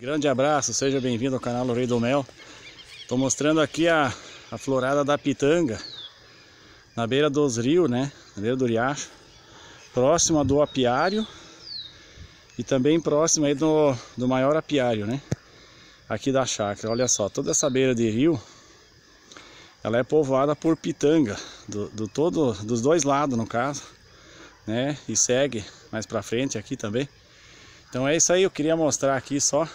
Grande abraço, seja bem-vindo ao canal Rei do Mel. Estou mostrando aqui a, a florada da pitanga na beira dos rios, né? Na beira do riacho, próxima do apiário e também próxima aí do, do maior apiário, né? Aqui da chácara. Olha só, toda essa beira de rio, ela é povoada por pitanga, do, do todo, dos dois lados no caso, né? E segue mais pra frente aqui também. Então é isso aí, eu queria mostrar aqui só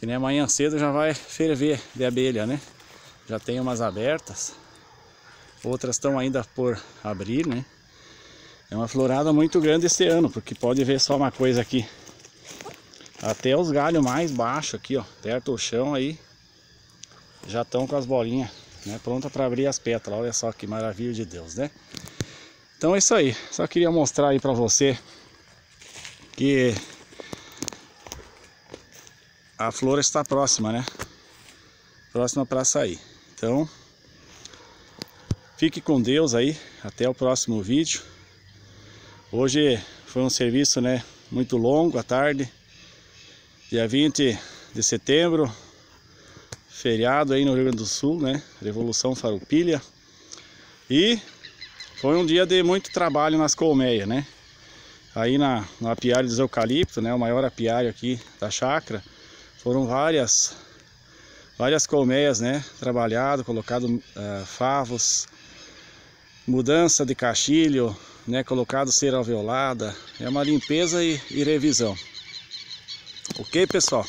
que nem amanhã cedo já vai ferver de abelha, né? Já tem umas abertas. Outras estão ainda por abrir, né? É uma florada muito grande esse ano, porque pode ver só uma coisa aqui. Até os galhos mais baixos aqui, ó, perto do chão aí, já estão com as bolinhas, né? Pronta para abrir as pétalas. Olha só que maravilha de Deus, né? Então é isso aí. Só queria mostrar aí para você que a flor está próxima, né? Próxima para sair. Então, fique com Deus aí, até o próximo vídeo. Hoje foi um serviço, né, muito longo à tarde. Dia 20 de setembro, feriado aí no Rio Grande do Sul, né? Revolução Farroupilha. E foi um dia de muito trabalho nas colmeias, né? Aí na, no apiário dos eucalipto, né? O maior apiário aqui da chácara. Foram várias várias colmeias, né? Trabalhado, colocado uh, favos, mudança de caixilho, né? Colocado cera alveolada. É uma limpeza e, e revisão. Ok, pessoal?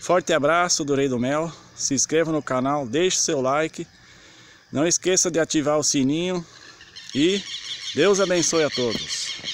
Forte abraço do Rei do Mel. Se inscreva no canal, deixe seu like. Não esqueça de ativar o sininho. E Deus abençoe a todos.